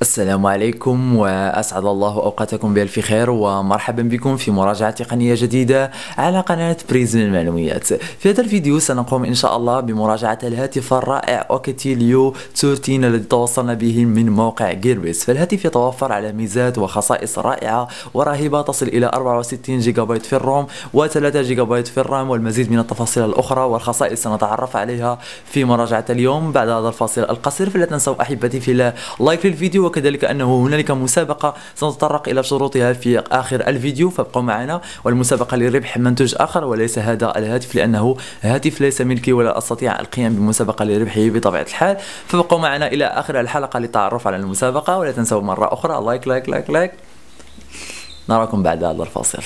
السلام عليكم وأسعد الله أوقاتكم بألف خير ومرحبا بكم في مراجعة تقنية جديدة على قناة بريزم المعلومات في هذا الفيديو سنقوم إن شاء الله بمراجعة الهاتف الرائع OUKITEL U13 الذي توصلنا به من موقع GearBest فالهاتف يتوفر على ميزات وخصائص رائعة ورهيبة تصل إلى 64 جيجا بايت في ال ROM و3 جيجا بايت في ال RAM والمزيد من التفاصيل الأخرى والخصائص سنتعرف عليها في مراجعة اليوم. بعد هذا الفاصل القصير فلا تنسوا أحبتي في like للفيديو وكذلك أنه هنالك مسابقة سنتطرق إلى شروطها في آخر الفيديو فابقوا معنا. والمسابقة لربح منتوج آخر وليس هذا الهاتف لأنه هاتف ليس ملكي ولا أستطيع القيام بمسابقة لربحه بطبيعة الحال. فابقوا معنا إلى آخر الحلقة للتعرف على المسابقة ولا تنسوا مرة أخرى. like like like like نراكم بعد هذا الفاصل.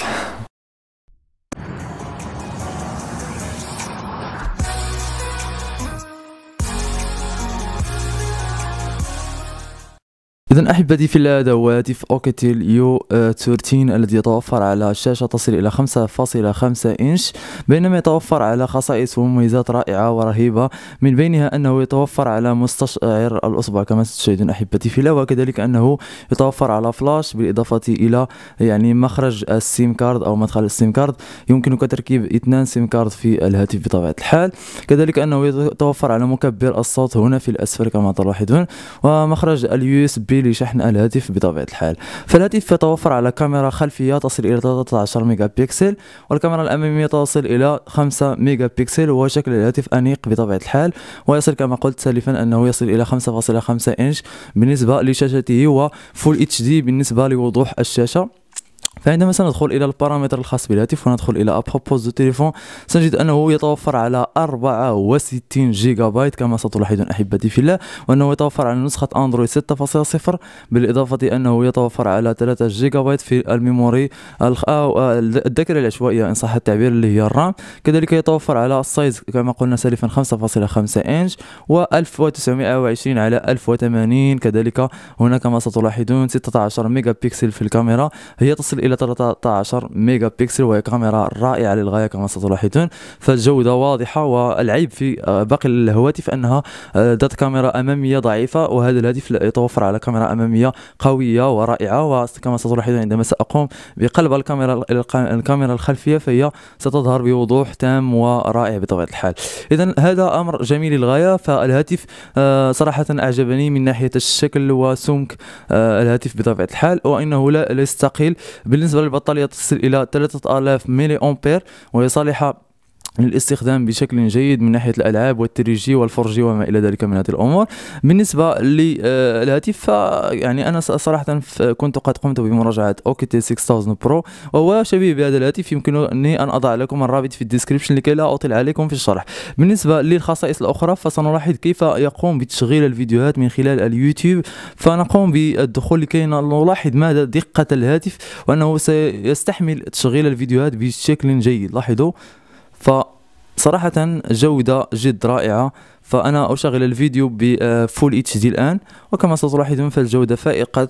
إذا أحبتي في هذا هو هاتف OUKITEL U13 الذي يتوفر على شاشة تصل إلى 5.5 إنش بينما يتوفر على خصائص ومميزات رائعة ورهيبة من بينها أنه يتوفر على مستشعر الأصبع كما تشاهدون أحبتي في الله وكذلك أنه يتوفر على فلاش بالإضافة إلى يعني مخرج ال SIM card أو مدخل ال SIM card يمكنك تركيب اثنان SIM card في الهاتف بطبيعة الحال كذلك أنه يتوفر على مكبر الصوت هنا في الأسفل كما تلاحظون ومخرج ال USB لشحن الهاتف بطبيعة الحال. فالهاتف يتوفر على كاميرا خلفية تصل إلى 13 ميجا بكسل والكاميرا الأمامية تصل إلى 5 ميجا بكسل وشكل الهاتف أنيق بطبيعة الحال ويصل كما قلت سالفا أنه يصل إلى 5.5 إنش بالنسبة لشاشته و Full HD بالنسبة لوضوح الشاشة. فعندما سندخل إلى ال paramètres الخاص بالهاتف وندخل إلى à propos du téléphone سنجد أنه يتوفر على 64 جيجا بايت كما ستلاحظون أحبتي في الله وأنه يتوفر على نسخة أندرويد 6.0 بالإضافة أنه يتوفر على 3 جيجا بايت في ال memory أو الذاكرة العشوائية إن صح التعبير اللي هي ال RAM. كذلك يتوفر على ال size كما قلنا سالفا 5.5 إنش و 1920 على 1080 كذلك هنا كما ستلاحظون 16 ميجا بكسل في الكاميرا. هي تصل إلى 13 ميجا بكسل وهي كاميرا رائعة للغاية كما ستلاحظون. فالجودة واضحة والعيب في آه، باقي الهواتف أنها آه، ذات كاميرا أمامية ضعيفة وهذا الهاتف يتوفر على كاميرا أمامية قوية ورائعة. وكما ستلاحظون عندما سأقوم بقلب الكاميرا الكاميرا الخلفية فهي ستظهر بوضوح تام ورائع بطبيعة الحال. إذا هذا أمر جميل للغاية فالهاتف آه، صراحة أعجبني من ناحية الشكل وسمك الهاتف بطبيعة الحال وإنه لا يستقيل بالنسبة للبطارية تصل إلى 3000 ملي أمبير وهي صالحة للاستخدام بشكل جيد من ناحية الألعاب والتريجي والفرجي وما إلى ذلك من هذه الأمور. بالنسبة للهاتف يعني أنا صراحة كنت قد قمت بمراجعة OUKITEL K6000 Pro. وهو شبيه بهذا الهاتف يمكنني أن أضع لكم الرابط في ال description لكي لا أطيل عليكم في الشرح. بالنسبة للخصائص الأخرى فسنلاحظ كيف يقوم بتشغيل الفيديوهات من خلال اليوتيوب. فنقوم بالدخول لكي نلاحظ ماذا دقة الهاتف وأنه سيستحمل تشغيل الفيديوهات بشكل جيد. لاحظوا فصراحة جودة جد رائعة. فأنا أشغل الفيديو بفول اتش دي الآن. وكما ستلاحظون فالجودة فائقة.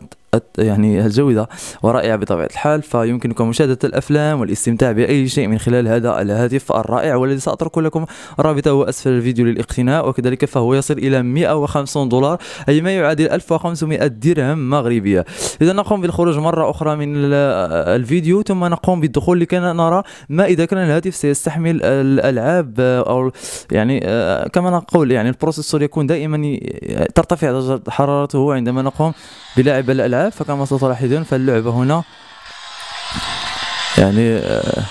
يعني الجودة ورائعة بطبيعة الحال فيمكنكم مشاهدة الأفلام والاستمتاع بأي شيء من خلال هذا الهاتف الرائع والذي سأترك لكم رابطة أسفل الفيديو للاقتناء وكذلك فهو يصل إلى 150 دولار أي ما يعادل 1500 درهم مغربية. إذا نقوم بالخروج مرة أخرى من الفيديو ثم نقوم بالدخول لكي نرى ما إذا كان الهاتف سيستحمل الألعاب أو يعني آه، كما نقول يعني البروسيسور يكون دائما ترتفع درجة حرارته عندما نقوم بلعب الألعاب فكما ستلاحظون فاللعبة هنا يعني آه،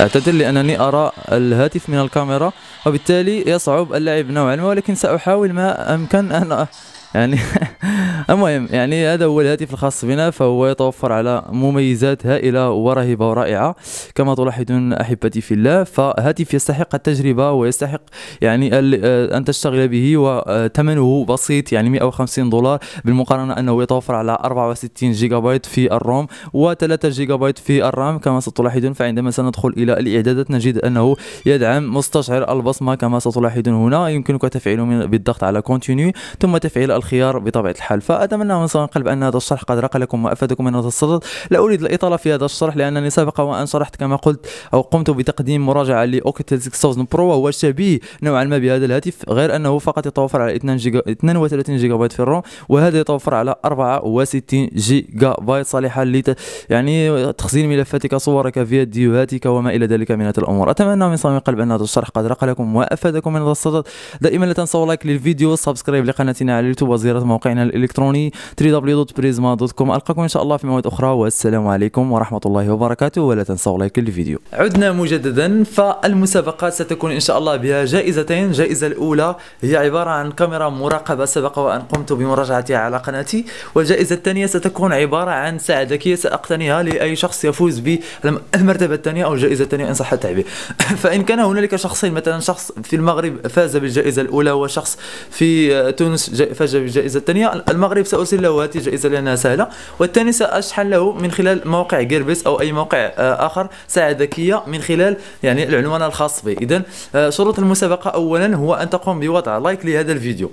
أعتذر لأنني أرى الهاتف من الكاميرا وبالتالي يصعب اللعب نوعا ما ولكن سأحاول ما أمكن أن يعني المهم يعني هذا هو الهاتف الخاص بنا فهو يتوفر على مميزات هائلة ورهيبة ورائعة. كما تلاحظون أحبتي في الله فهاتف يستحق التجربة ويستحق يعني آه، أن تشتغل به وثمنه بسيط يعني 150 دولار. بالمقارنة أنه يتوفر على 64 جيجا بايت في ال ROM و3 جيجا بايت في ال RAM. كما ستلاحظون فعندما سندخل إلى الإعدادات نجد أنه يدعم مستشعر البصمة. كما ستلاحظون هنا يمكنك تفعيله بالضغط على continue ثم تفعيل الخيار بطبيعة الحال. فأتمنى من صميم قلب ان هذا الشرح قد راق لكم وأفادكم من هذا الصدد. لا أريد الإطالة في هذا الشرح لأنني سبق وأن شرحت كما قلت أو قمت بتقديم مراجعة ل OUKITEL 6000 Pro وهو شبيه نوعا ما بهذا الهاتف غير أنه فقط يتوفر على 2 جيجا 32 جيجا بايت في ال ROM وهذا يتوفر على 64 جيجا بايت صالحه لت يعني تخزين ملفاتك صورك فيديوهاتك وما إلى ذلك من هذه الأمور. أتمنى من صميم قلب أن هذا الشرح قد راق لكم وأفادكم من هذا الصدد. دائما لا تنسوا like للفيديو subscribe لقناتنا على اليوتيوب وزيارة موقعنا الإلكتروني www.prisma.com ألقاكم إن شاء الله في مواد أخرى. والسلام عليكم ورحمة الله وبركاته. ولا تنسوا like للفيديو عدنا مجددا فالمسابقات ستكون إن شاء الله بها جائزتين. الجائزة الأولى هي عبارة عن كاميرا مراقبة سبق وأن قمت بمراجعتها على قناتي. والجائزة الثانية ستكون عبارة عن ساعه ذكيه سأقتنيها لأي شخص يفوز بالمرتبة الثانية أو الجائزة الثانية إن صح التعبير. فإن كان هنالك شخصين مثلا شخص في المغرب فاز بالجائزة الأولى وشخص في تونس فاز بالجائزة الثانية. المغرب سارسل له هذه الجائزه لانها سهلة. والثاني سأشحن له من خلال موقع GearBest أو أي موقع آه، آخر ساعة ذكية من خلال يعني العنوان الخاص به اذا آه، شروط المسابقة اولا هو أن تقوم بوضع like لهذا الفيديو.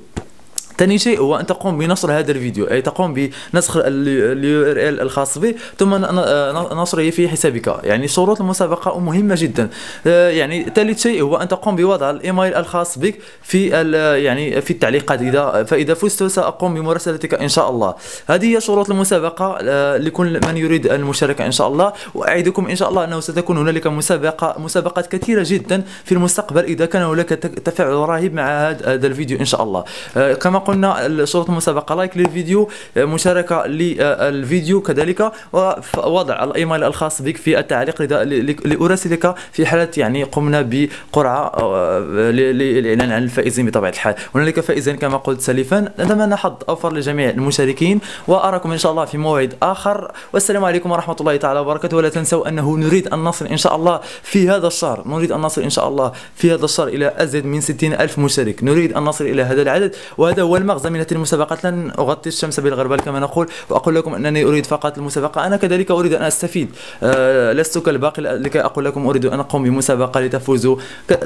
ثاني شيء هو أن تقوم بنشر هذا الفيديو أي تقوم بنسخ اليو إر إل الخاص به ثم نشره في حسابك. يعني شروط المسابقة مهمة جدا. آه، يعني ثالث شيء هو أن تقوم بوضع الإيميل الخاص بك في يعني في التعليقات. اذا فإذا فزت سأقوم بمراسلتك إن شاء الله. هذه هي شروط المسابقة. آه، لكل من يريد المشاركه إن شاء الله. وأعدكم إن شاء الله أنه ستكون هنالك مسابقه مسابقات كثيرة جدا في المستقبل. إذا كان هناك تفاعل رهيب مع هذا الفيديو إن شاء الله. آه، كما قلنا شروط المسابقة لايك للفيديو مشاركة للفيديو كذلك ووضع الإيميل الخاص بك في التعليق لأراسلك في حالة يعني قمنا بقرعة آه، للاعلان عن الفائزين بطبيعة الحال. هنالك فائزين كما قلت سلفا نتمنى حظ أوفر لجميع المشاركين وأراكم إن شاء الله في موعد آخر. والسلام عليكم ورحمة الله تعالى وبركاته. ولا تنسوا أنه نريد أن نصل إن شاء الله في هذا الشهر. نريد أن نصل إن شاء الله في هذا الشهر إلى أزيد من 60 ألف مشترك نريد أن نصل إلى هذا العدد وهذا هو المغزى من هذه المسابقات لن أغطي الشمس بالغربال كما نقول. وأقول لكم أنني أريد فقط المسابقة. أنا كذلك أريد أن أستفيد. أه لست كالباقي لكي أقول لكم أريد أن أقوم بمسابقة لتفوزوا.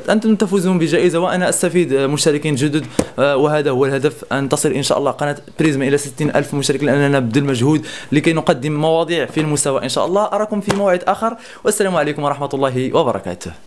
أنتم تفوزون بجائزة وأنا أستفيد. مشتركين جدد. أه وهذا هو الهدف. أن تصل إن شاء الله قناة بريزما إلى 60 ألف مشترك لأننا نبذل مجهود لكي نقدم مواضيع في المستوى إن شاء الله. أراكم في موعد آخر. والسلام عليكم ورحمة الله وبركاته.